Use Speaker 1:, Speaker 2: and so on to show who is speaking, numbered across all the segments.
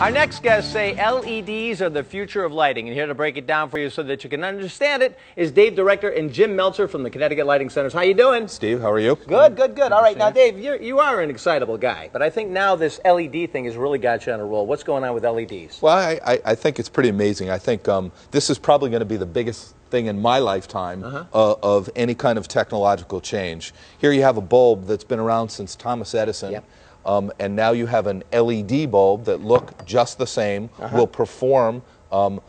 Speaker 1: Our next guests say LEDs are the future of lighting, and here to break it down for you so that you can understand it is Dave Director and Jim Meltzer from the Connecticut Lighting Centers. How you doing?
Speaker 2: Steve, how are you?
Speaker 1: Good, good, good. All right, now Dave, you're, you are an excitable guy, but I think now this LED thing has really got you on a roll. What's going on with LEDs?
Speaker 2: Well, I, I, I think it's pretty amazing. I think um, this is probably going to be the biggest thing in my lifetime
Speaker 1: Uh-huh.
Speaker 2: uh, of any kind of technological change. Here you have a bulb that's been around since Thomas Edison.
Speaker 1: Yep.
Speaker 2: Um, and now you have an LED bulb that look just the same,
Speaker 1: Uh-huh.
Speaker 2: will perform um,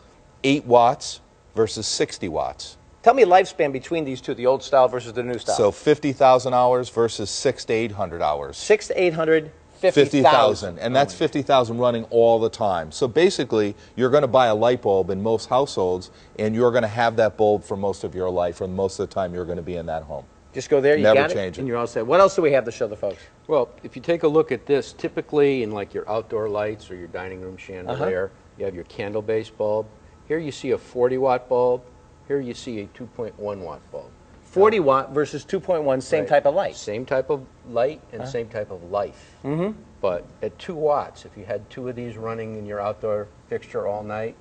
Speaker 2: 8 watts versus 60 watts.
Speaker 1: Tell me lifespan between these two, the old style versus the new style.
Speaker 2: So 50,000 hours versus 6 to 800 hours.
Speaker 1: six to eight hundred, fifty
Speaker 2: 50,000.
Speaker 1: thousand,
Speaker 2: And that's 50,000 running all the time. So basically, you're going to buy a light bulb in most households, and you're going to have that bulb for most of your life, or most of the time you're going to be in that home.
Speaker 1: Just go there, you
Speaker 2: Never
Speaker 1: got
Speaker 2: change it.
Speaker 1: and you're all set. What else do we have to show the folks?
Speaker 3: Well, if you take a look at this, typically in like your outdoor lights or your dining room chandelier, you have your candle-based bulb. Here you see a 40 watt bulb. Here you see a 2.1 watt bulb.
Speaker 1: 40 watt versus 2.1, same
Speaker 3: Right.
Speaker 1: type of light.
Speaker 3: Same type of light and same type of life. Mm-hmm. But at two watts, if you had two of these running in your outdoor fixture all night,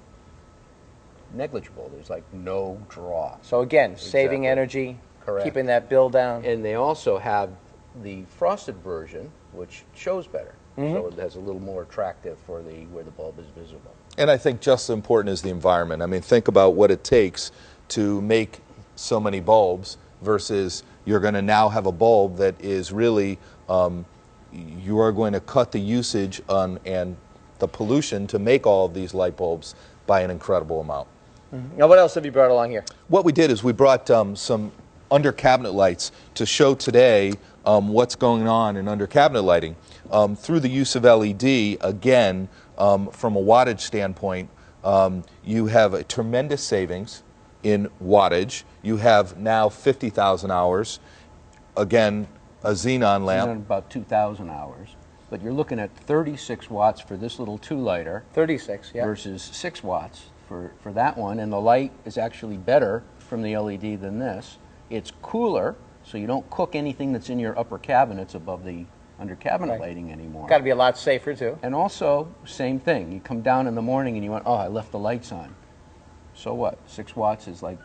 Speaker 3: negligible. There's like no draw.
Speaker 1: So again, saving energy,
Speaker 3: Correct.
Speaker 1: keeping that bill down.
Speaker 3: And they also have the frosted version, which shows better.
Speaker 1: Mm-hmm.
Speaker 3: So it has a little more attractive for the where the bulb is visible.
Speaker 2: And I think just as important is the environment. I mean, think about what it takes to make so many bulbs versus you're going to now have a bulb that is really, um, you are going to cut the usage on, and the pollution to make all of these light bulbs by an incredible amount.
Speaker 1: Now, what else have you brought along here?
Speaker 2: What we did is we brought um, some under cabinet lights to show today um, what's going on in under cabinet lighting. Um, through the use of LED, again, um, from a wattage standpoint, um, you have a tremendous savings in wattage. You have now 50,000 hours. Again, a xenon
Speaker 3: And
Speaker 2: lamp.
Speaker 3: about 2,000 hours. But you're looking at 36 watts for this little two lighter
Speaker 1: 36, yeah.
Speaker 3: versus 6 watts for, for that one. And the light is actually better from the LED than this. It's cooler, so you don't cook anything that's in your upper cabinets above the under cabinet
Speaker 1: Right.
Speaker 3: lighting anymore.
Speaker 1: Got to be a lot safer, too.
Speaker 3: And also, same thing. You come down in the morning and you went, oh, I left the lights on. So what? Six watts is like,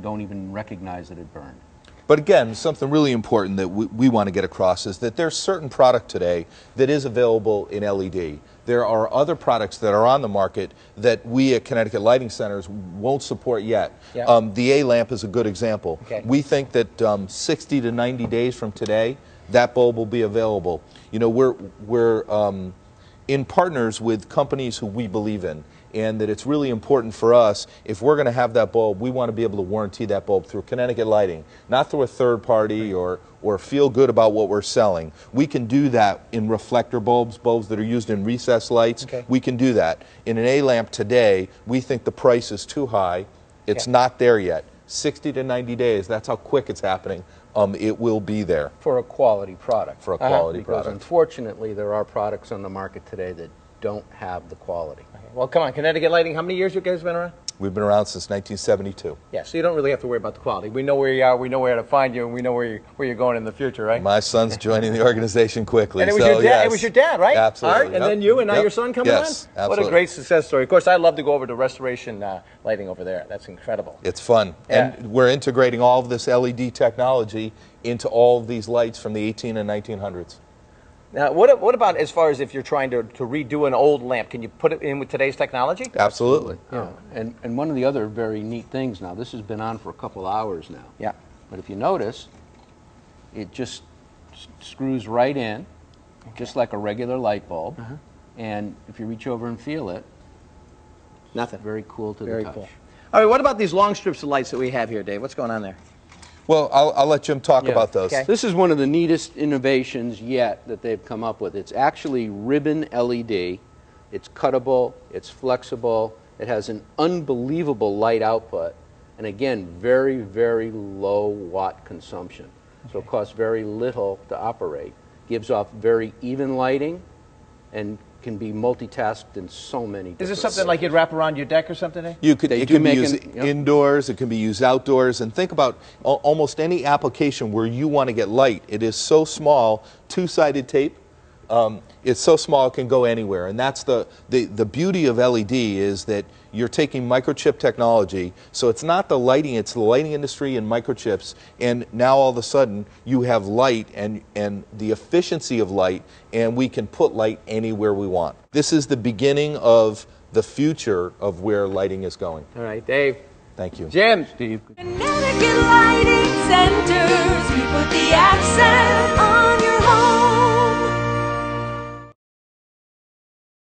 Speaker 3: don't even recognize that it burned.
Speaker 2: But again, something really important that we, we want to get across is that there's certain product today that is available in LED. There are other products that are on the market that we at Connecticut Lighting Centers won't support yet.
Speaker 1: Yeah.
Speaker 2: Um, the A lamp is a good example.
Speaker 1: Okay.
Speaker 2: We think that um, 60 to 90 days from today, that bulb will be available. You know, we're, we're um, in partners with companies who we believe in and that it's really important for us if we're going to have that bulb we want to be able to warranty that bulb through connecticut lighting. Not through a third party or, or feel good about what we're selling. We can do that in reflector bulbs bulbs that are used in recess lights.
Speaker 1: Okay.
Speaker 2: we can do that. In an a lamp today we think the price is too high. It's
Speaker 1: Yeah.
Speaker 2: not there yet. 60 to 90 days that's how quick it's happening. Um, it will be there.
Speaker 3: For a quality product.
Speaker 2: for a quality
Speaker 3: because
Speaker 2: product.
Speaker 3: unfortunately, there are products on the market today that don't have the quality.
Speaker 1: Well, come on, Connecticut Lighting, how many years you guys been around?
Speaker 2: we've been around since 1972
Speaker 1: Yeah, so you don't really have to worry about the quality. We know where you are, we know where to find you, and we know where, you, where you're going in the future, right?
Speaker 2: My son's joining the organization quickly.
Speaker 1: and it was,
Speaker 2: so
Speaker 1: your dad,
Speaker 2: yes.
Speaker 1: it was your dad, right?
Speaker 2: Absolutely.
Speaker 1: All right, and
Speaker 2: Yep.
Speaker 1: then you, and now
Speaker 2: Yep.
Speaker 1: your son coming
Speaker 2: yes,
Speaker 1: on?
Speaker 2: Absolutely.
Speaker 1: What a great success story. Of course, I'd love to go over to restoration uh, lighting over there. That's incredible.
Speaker 2: It's fun.
Speaker 1: Yeah.
Speaker 2: And we're integrating all of this LED technology into all of these lights from the 18 and 1900s.
Speaker 1: Now, what, what about as far as if you're trying to, to redo an old lamp? Can you put it in with today's technology?
Speaker 2: Absolutely.
Speaker 3: Yeah. And, and one of the other very neat things now, this has been on for a couple hours now.
Speaker 1: Yeah.
Speaker 3: But if you notice, it just screws right in, just like a regular light bulb.
Speaker 1: Uh-huh.
Speaker 3: And if you reach over and feel it,
Speaker 1: Nothing.
Speaker 3: very cool to
Speaker 1: Very
Speaker 3: the touch.
Speaker 1: cool. All right, what about these long strips of lights that we have here, Dave? What's going on there?
Speaker 2: Well, I'll, I'll let Jim talk
Speaker 3: Yeah.
Speaker 2: about those.
Speaker 1: Okay.
Speaker 3: This is one of the neatest innovations yet that they've come up with. It's actually ribbon LED. It's cuttable, it's flexible, it has an unbelievable light output, and again, very, very low watt consumption. So it costs very little to operate. Gives off very even lighting and can be multitasked in so many
Speaker 1: Is this something like you'd wrap around your deck or something, Dave?
Speaker 2: You could,
Speaker 3: They
Speaker 2: it
Speaker 3: do
Speaker 2: can be
Speaker 3: make
Speaker 2: used
Speaker 3: an- yep.
Speaker 2: indoors, it can be used outdoors, and think about almost any application where you want to get light. It is so small, two-sided tape, Um, it's so small it can go anywhere, and that's the, the the beauty of LED is that you're taking microchip technology. So it's not the lighting; it's the lighting industry and microchips. And now all of a sudden you have light and and the efficiency of light, and we can put light anywhere we want. This is the beginning of the future of where lighting is going.
Speaker 1: All right, Dave.
Speaker 2: Thank you.
Speaker 1: Jim.
Speaker 4: Connecticut